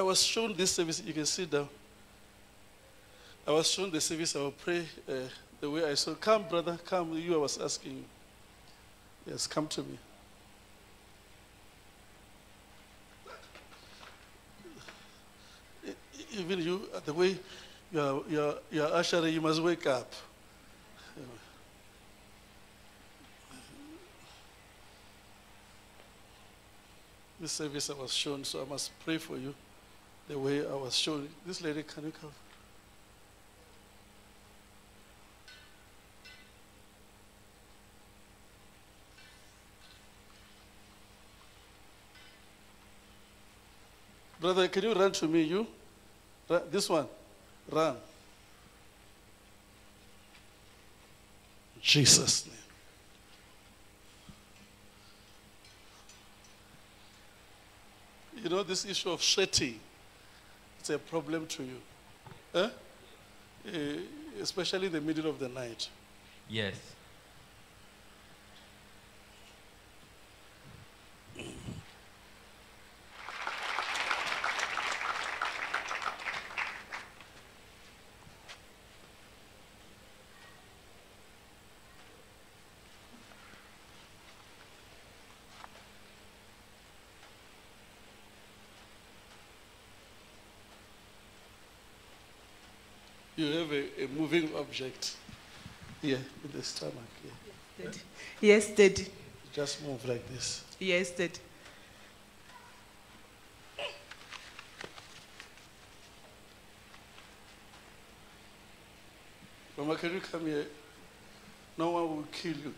I was shown this service. You can sit down. I was shown the service. I will pray uh, the way I saw. Come, brother, come. You, I was asking you. Yes, come to me. Even you, uh, the way you are, you are, you are ushering, you must wake up. This service I was shown, so I must pray for you the way I was shown. This lady, can you come? Brother, can you run to me? You? This one. Run. Jesus' name. You know, this issue of sweating, it's a problem to you. Huh? Eh, especially in the middle of the night. Yes. You have a, a moving object here in the stomach. Here. Daddy. Yes, Daddy. Just move like this. Yes, Daddy. Mama, can you come here? No one will kill you.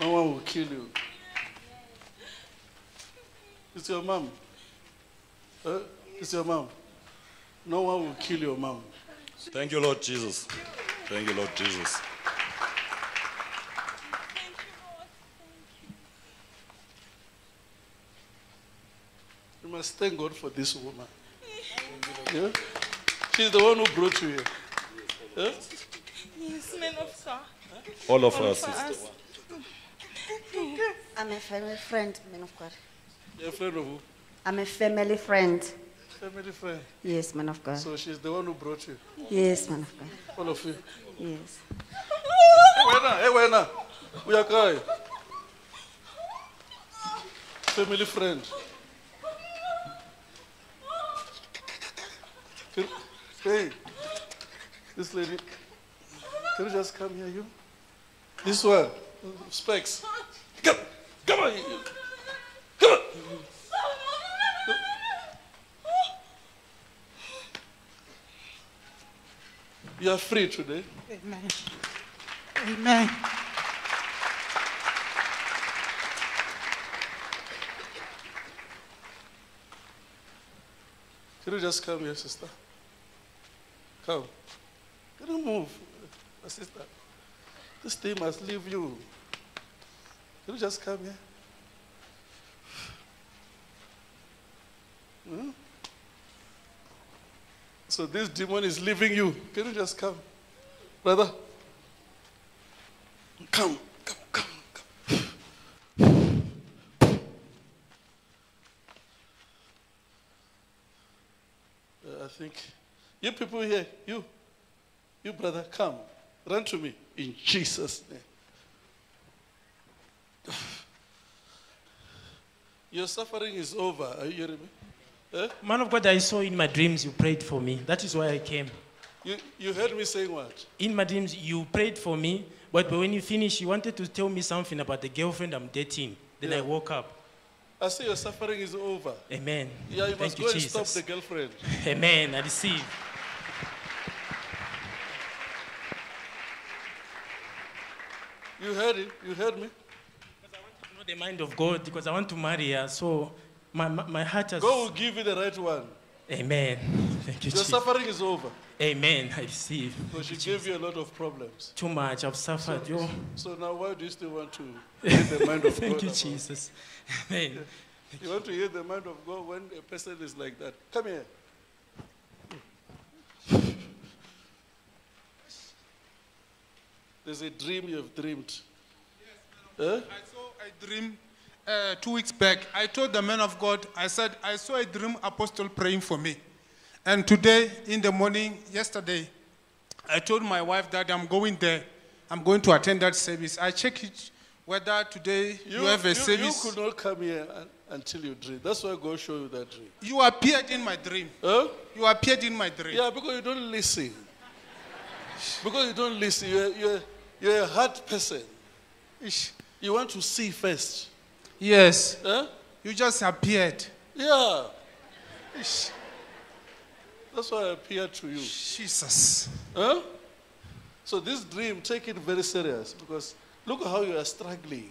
No one will kill you. It's your mom. Huh? It's your mom. No one will kill your mom. Thank you, Lord Jesus. Thank you, Lord Jesus. You must thank God for this woman. Yeah? She's the one who brought you here. Yeah? Yes, man of God. All of All us. of us. I'm a family friend, man of God. You're a friend of who? I'm a family friend. Family friend. Yes, man of God. So she's the one who brought you. Yes, man of God. All of you. Yes. Hey, Wena, hey, Wena. We are crying. Family friend. Can, hey, this lady. Can you just come here, you? This one. Specs. Come, come on. You- Come on. You are free today. Amen. Amen. Can you just come here, sister? Come. Can you move, my sister? This thing must leave you. Can you just come here? So this demon is leaving you. Can you just come? Brother? Come, come, come, come. Uh, I think you people here, you, you brother, come, run to me in Jesus' name. Your suffering is over. Are you hearing me? Eh? Man of God, I saw in my dreams you prayed for me. That is why I came. You, you heard me saying what? In my dreams, you prayed for me, but when you finished, you wanted to tell me something about the girlfriend I'm dating. Then Yeah. I woke up. I say your suffering is over. Amen. Yeah, you Thank must you, go and stop the girlfriend. Amen. I receive. You heard it. You heard me. Because I want to know the mind of God because I want to marry her. So my, my, my heart has. God will give you the right one. Amen. Thank you, Your Jesus. suffering is over. Amen. I receive. So she gave you a lot of problems. Too much. I've suffered. Yo. So now why do you still want to hear the mind of God? Thank God? you, about- Jesus. Amen. You want to hear the mind of God when a person is like that. Come here. There's a dream you have dreamed. Yes, Eh? I saw a dream uh, two weeks back. I told the man of God, I said, I saw a dream apostle praying for me. And today, in the morning, yesterday, I told my wife that I'm going there. I'm going to attend that service. I check it whether today you, have a you, service. You could not come here until you dream. That's why God showed you that dream. You appeared in my dream. Huh? You appeared in my dream. Yeah, because you don't listen. Because you don't listen. You're, you're, you're a hard person. You want to see first. Yes. Huh? You just appeared. Yeah. That's why I appeared to you. Jesus. Huh? So this dream, take it very serious because look how you are struggling.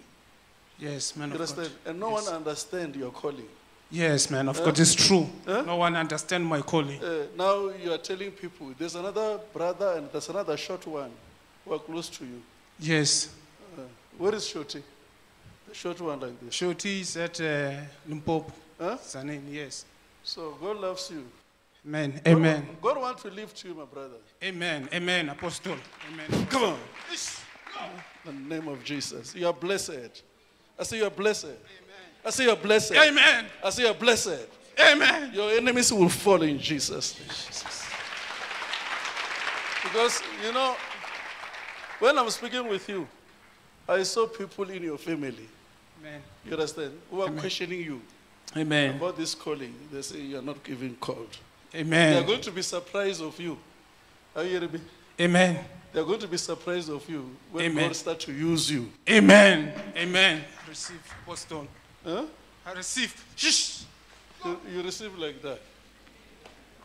Yes, man You of God. understand? And no Yes. one understand your calling. Yes, man of God. It's true. Huh? No one understand my calling. Uh, now you are telling people there's another brother and there's another short one who are close to you. Yes. Uh, where is Shoti? The short one like this. Shoti is at uh, Limpopo. Huh? Zanin, yes. So God loves you. Amen. Amen. God, God wants to lift you, my brother. Amen. Amen. Apostle. Amen. Come on. In the name of Jesus. You are blessed. I say you are blessed. I say you are blessed. Amen. I say you are blessed. Amen. Your enemies will fall in Jesus' name. Because, you know, when I'm speaking with you, I saw people in your family, Amen. you understand, who are questioning you Amen. about this calling. They say you are not even called. Amen. They are going to be surprised of you. Are you hearing me? Amen. They are going to be surprised of you when Amen. God start to use you. Amen. Amen. Receive, Apostle. Huh? I receive. Shh. You, you receive like that.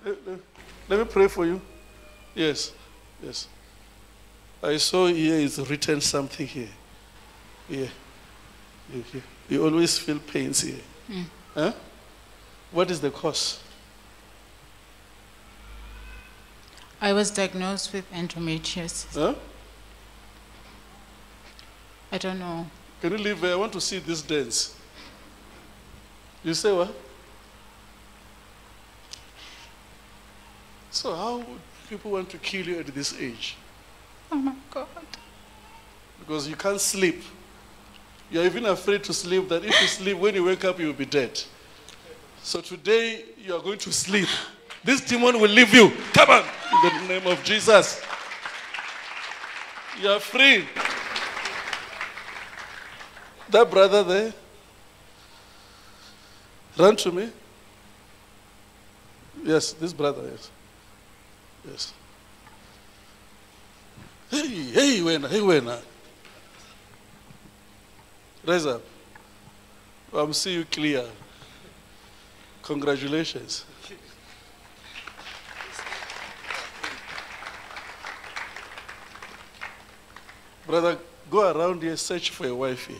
Let, let- let me pray for you. Yes, yes. I saw here is written something here. Here. You, you, you always feel pains here. Hmm. Huh? What is the cause? I was diagnosed with endometriosis. Huh? I don't know. Can you leave? I want to see this dance. You say what? So how would people want to kill you at this age? Oh my God. Because you can't sleep. You're even afraid to sleep that if you sleep, when you wake up, you will be dead. So today, you are going to sleep. This demon will leave you. Come on, in the name of Jesus. You are free. That brother there, run to me. Yes, this brother, yes. Yes. Hey, hey, Wena, hey, Wena. Rise up. I'm seeing you clear. Congratulations. Brother, go around here, search for a wife here.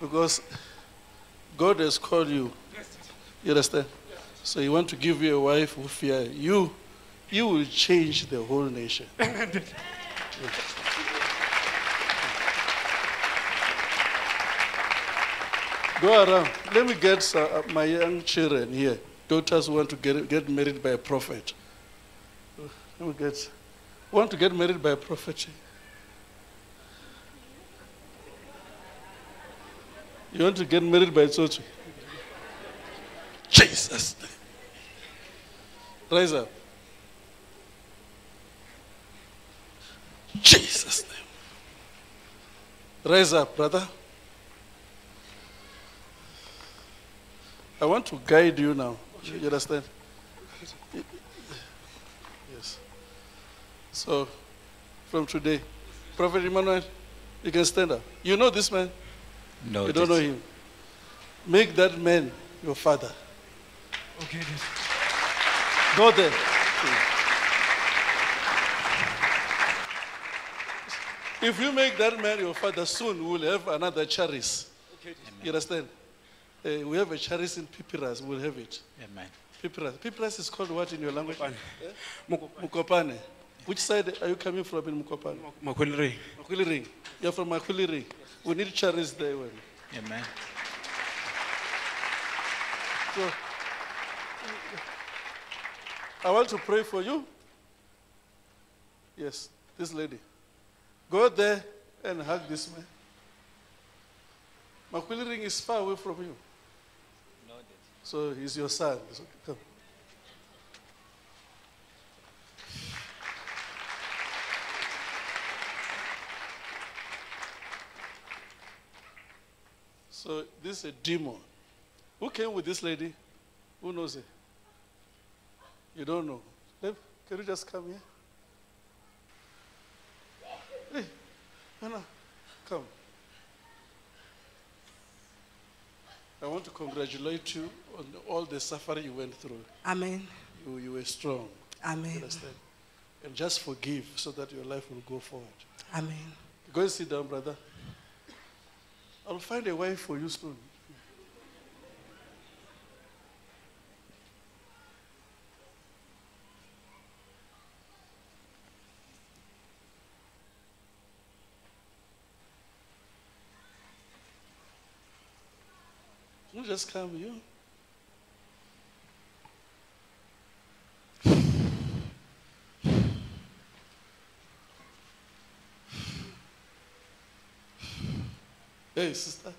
Because God has called you. You understand? So He want to give you a wife who fear you. You will change the whole nation. Go around. Let me get uh, my young children here. Daughters who want to get, get married by a prophet. Let me get. Want to get married by a prophet? You want to get married by a church? Jesus. Rise up. Jesus' name. Rise up, brother. I want to guide you now. You understand? Yes. So, from today, Prophet Emmanuel, you can stand up. You know this man? No, you don't know him. Make that man your father. Okay. Go there. If you make that man your father, soon we will have another charis. Okay, you understand? Uh, we have a charis in Pipiras, we'll have it. Amen. Pipiras. Pipiras is called what in your language? Eh? Mokopane. Which side are you coming from in Mokopane? Makwilri. Makwili Ring. You're from Makwili Ring. We need charis there. When. Amen. So, I want to pray for you. Yes, this lady. Go there and hug this man. Makwiliring is far away from you. So he's your son. So come. So this is a demon. Who came with this lady? Who knows it? You don't know. Can you just come here? Hey, Anna, come. I want to congratulate you on all the suffering you went through. Amen. You, you were strong. Amen. understand? And just forgive so that your life will go forward. Amen. Go and sit down, brother. I'll find a wife for you soon. You just come, you. Hey, sister.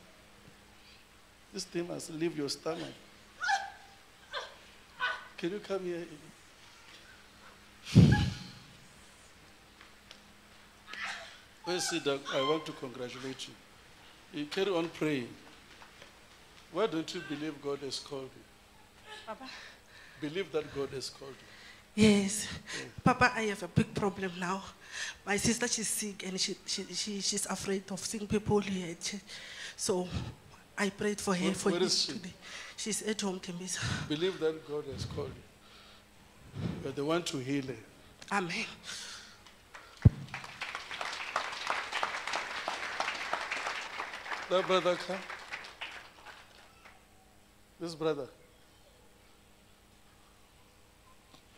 This thing must leave your stomach. Can you come here? Well, sit down. I want to congratulate you. You carry on praying. Why don't you believe God has called you? Papa. Believe that God has called you. Yes. Mm. Papa, I have a big problem now. My sister, she's sick and she, she, she, she's afraid of seeing people here. So I prayed for her Where- for where you she? today. She's at home, Tembisa. Believe that God has called you. You're the one to heal her. Amen. That brother come. This brother.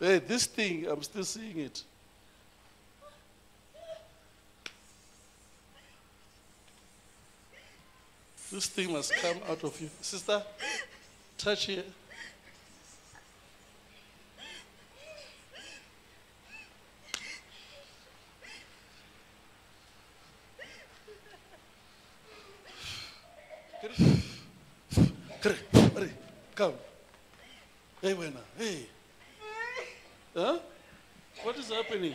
Hey, this thing, I'm still seeing it. This thing must come out of you. Sister, touch here. Hurry, come. Hey, Wena, hey. Huh? What is happening?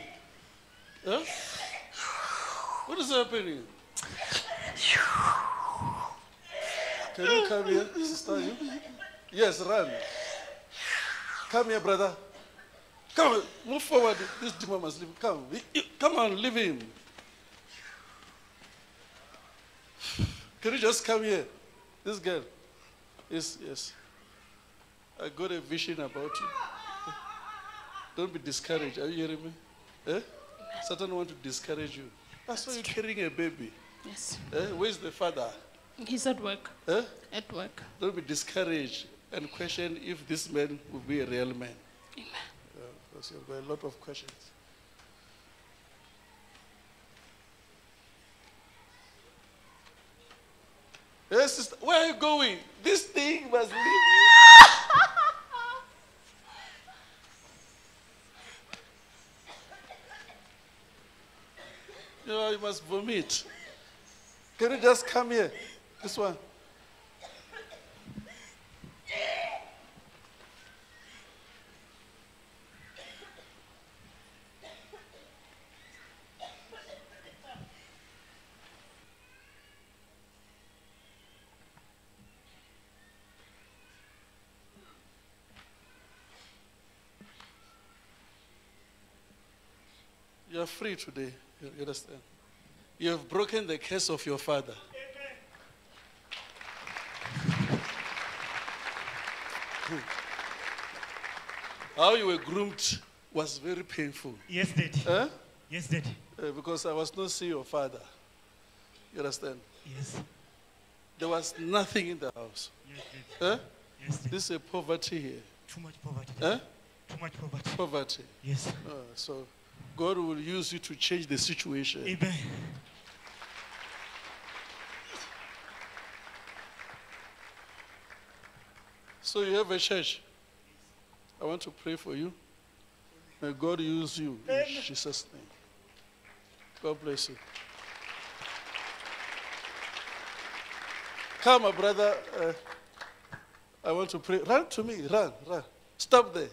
Huh? What is happening? Can you come here, sister? Yes, run. Come here, brother. Come, move forward. This demon must leave. Come, come on, leave him. Can you just come here? This girl. Yes, yes. I got a vision about you. Don't be discouraged. Are you hearing me? Eh? Satan want to discourage you. That's why you're carrying a baby. Yes. Eh? Where's the father? He's at work. Eh? At work. Don't be discouraged and question if this man will be a real man. Amen. Yeah, because you've got a lot of questions. Yes, sister, where are you going? This thing must leave you. You you must vomit. Can you just come here? This one. You are free today. You you understand? You have broken the curse of your father. Hmm. How you were groomed was very painful. Yes, Daddy. Huh? Yes, Daddy. Uh, because I was not seeing your father. You understand? Yes. There was nothing in the house. Yes, Daddy. Huh? Yes, Daddy. This is a poverty here. Too much poverty. Huh? Too much poverty. Poverty. Yes. Uh, so God will use you to change the situation. Amen. So you have a church. I want to pray for you. May God use you Amen. in Jesus' name. God bless you. Come, my brother. Uh, I want to pray. Run to me. Run, run. Stop there.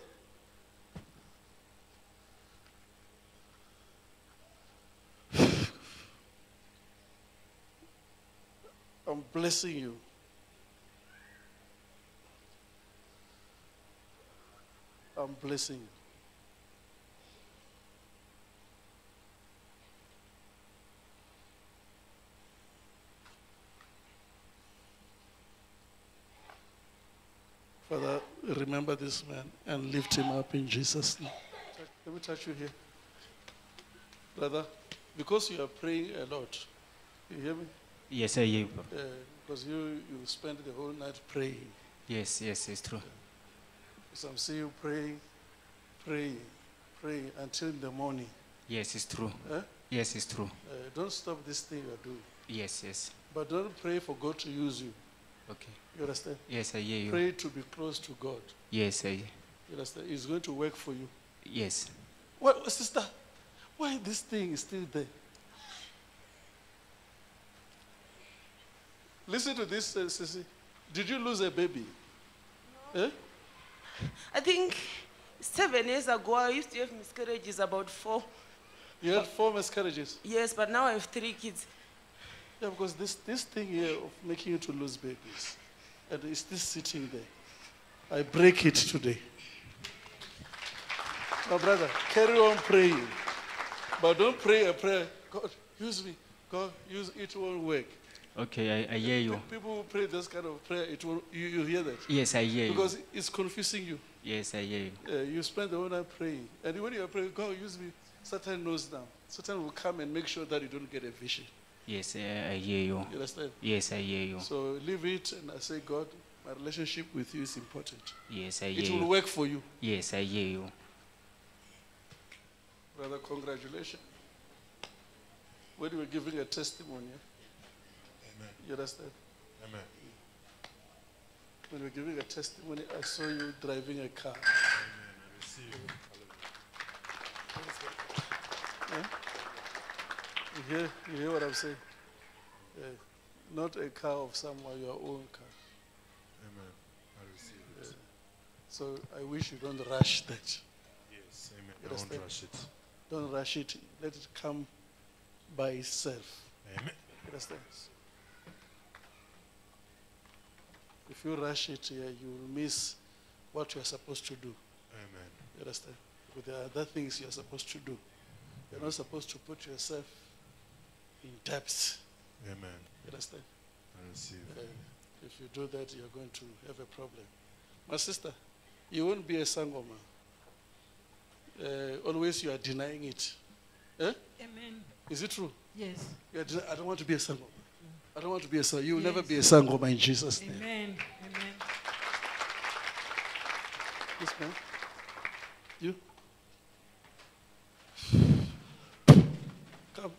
Blessing you. I'm blessing you. Father, remember this man and lift him up in Jesus' name. Let me touch you here. Brother, because you are praying a lot, you hear me? Yes, I hear you. Uh, because you, you spend the whole night praying. Yes, yes, it's true. So I'm seeing you praying, praying, praying until the morning. Yes, it's true. Eh? Yes, it's true. Uh, don't stop this thing you're doing. Yes, yes. But don't pray for God to use you. Okay. You understand? Yes, I hear you. Pray to be close to God. Yes, I. You understand? It's going to work for you. Yes. What, sister? Why this thing is still there? Listen to this, uh, Sissy. Did you lose a baby? Eh? I think seven years ago I used to have miscarriages about four. You had four miscarriages. Yes, but now I have three kids. Yeah, because this, this thing here of making you to lose babies, and it's still sitting there. I break it today. My brother, carry on praying. But don't pray a prayer, God, use me. God, use it won't work. Okay, I, I hear you. People who pray this kind of prayer, it will, you, you hear that? Yes, I hear you. Because it's confusing you. Yes, I hear you. Uh, you spend the whole night praying. And when you are praying, God, use me. Satan knows now. Satan will come and make sure that you don't get a vision. Yes, I, I hear you. You understand? Yes, I hear you. So leave it and I say, God, my relationship with you is important. Yes, I hear you. It you. will work for you. Yes, I hear you. Brother, congratulations. When you were giving a testimony. You understand? Amen. When were giving a testimony, I saw you driving a car. Amen. I receive. Yeah? You hear, you hear what I'm saying? Yeah. Not a car of someone, your own car. Amen. I receive it. So I wish you don't rush that. Yes. Amen. You understand? rush it. Don't rush it. Let it come by itself. Amen. You understand? If you rush it here, you will miss what you are supposed to do. Amen. You understand? But there are other things you are supposed to do. You're not supposed to put yourself in depth. Amen. You understand? I receive. Uh, if you do that, you're going to have a problem. My sister, you won't be a sangoma. Uh, always you are denying it. Eh? Amen. Is it true? Yes. You are deni- I don't want to be a sangoma. I don't want to be a sangoma. You will Yes. never be a sangoma in Jesus' name. Amen. Amen. This man? You? Come.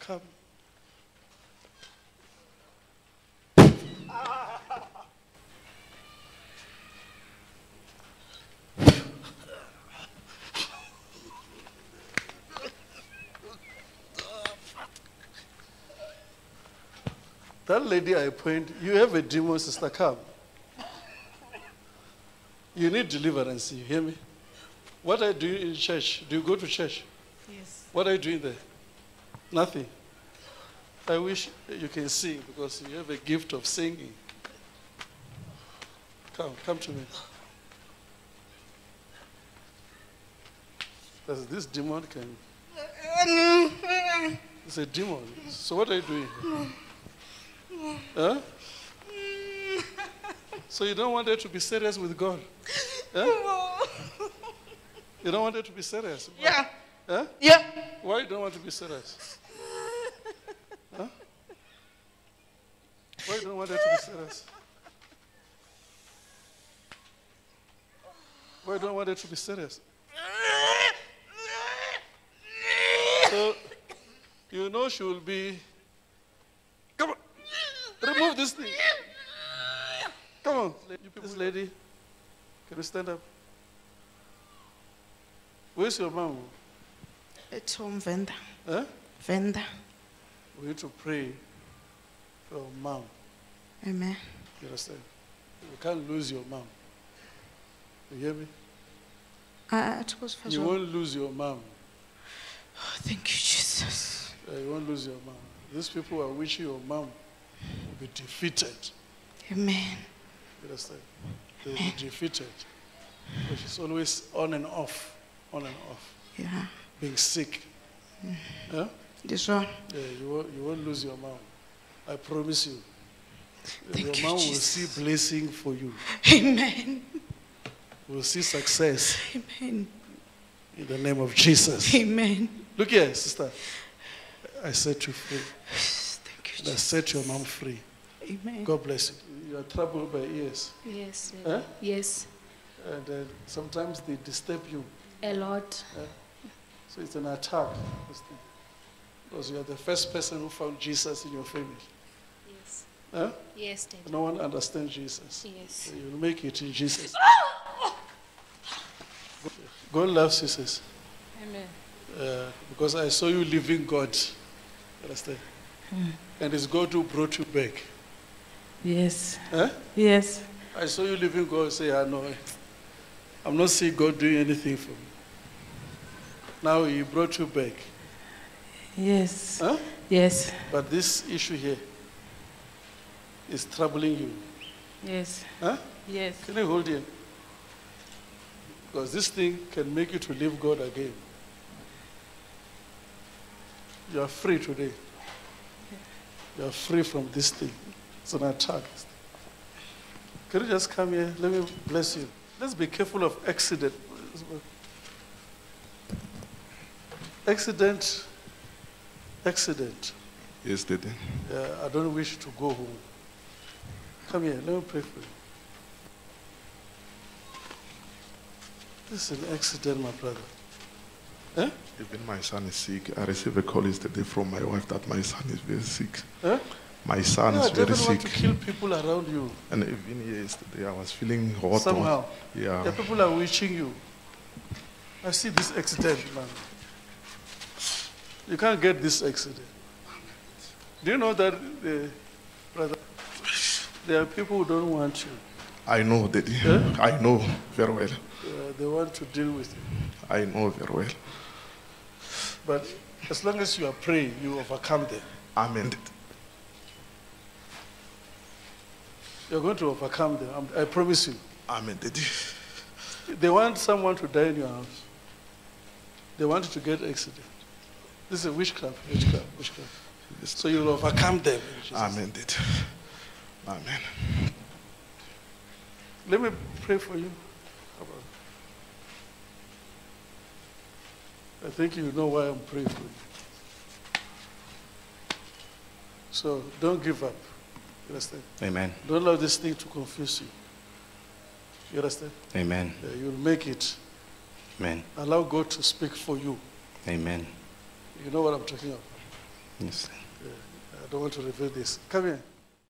Come. That lady I point, you have a demon, sister, come. You need deliverance, you hear me? What are you doing in church? Do you go to church? Yes. What are you doing there? Nothing. I wish you can sing because you have a gift of singing. Come, come to me. Because this demon can. Mm-hmm. It's a demon. So what are you doing? here? Huh? So you don't want her to be serious with God? Huh? You don't want her to be serious? Yeah. Huh? Yeah. Why you don't want to be serious? Huh? Why you don't want her to be serious? Why you don't want her to be serious? So, you know she will be. Remove this thing. Come on. This lady, can you stand up? Where's your mom? At home, Venda. Huh? Venda. We need to pray for your mom. Amen. You understand? You can't lose your mom. You hear me? It You won't lose your mom. Thank you, Jesus. Uh, you won't lose your mom. These people are wishing your mom will be defeated. Amen. You understand? They will be defeated. But she's always on and off, on and off, Yeah. being sick. Mm. Yeah? This one. Yeah, you won't, you won't lose your mom. I promise you. Thank your you, mom will see blessing for you. Amen. Will see success Amen. in the name of Jesus. Amen. Look here, sister. I set you free. Thank you, And I set your mom free. Amen. God bless you. You are troubled by ears. Yes. Huh? Yes. And uh, sometimes they disturb you. A lot. So it's an attack. this. Because you are the first person who found Jesus in your family. Yes. Huh? Yes, Daddy. No one understands Jesus. Yes. So you'll make it in Jesus. God loves Jesus. Amen. Uh, because I saw you living God. Understand? Mm. And it's God who brought you back. Yes. Huh? Yes. I saw you leaving God. Say, I know. I'm not seeing God doing anything for me. Now He brought you back. Yes. Huh? Yes. But this issue here is troubling you. Yes. Huh? Yes. Can you hold it? Because this thing can make you to leave God again. You are free today. You are free from this thing. It's an attack. Can you just come here? Let me bless you. Let's be careful of accident. Accident. Accident. Yes, Daddy. Yeah, I don't wish to go home. Come here, let me pray for you. This is an accident, my brother. Huh? Even my son is sick. I received a call yesterday from my wife that my son is very sick. Huh? My son yeah, is very devil want sick. to kill people around you. And even yesterday I was feeling hot. Somehow. Yeah. The people are wishing you. I see this accident, man. You can't get this accident. Do you know that, uh, brother, there are people who don't want you. I know, Daddy. Huh? I know very well. Uh, they want to deal with you. I know very well. But as long as you are praying, you overcome them. Amen. You're going to overcome them. I promise you. Amen. They want someone to die in your house. They want you to get accident. This is a witchcraft, witchcraft, witchcraft. So you'll overcome them. Amen, Amen. Let me pray for you. How about I think you know why I'm praying for you. So don't give up. You understand? Amen. Don't allow this thing to confuse you. You understand? Amen. Yeah, you'll make it. Amen. Allow God to speak for you. Amen. You know what I'm talking about. Yes. Yeah, I don't want to reveal this. Come here.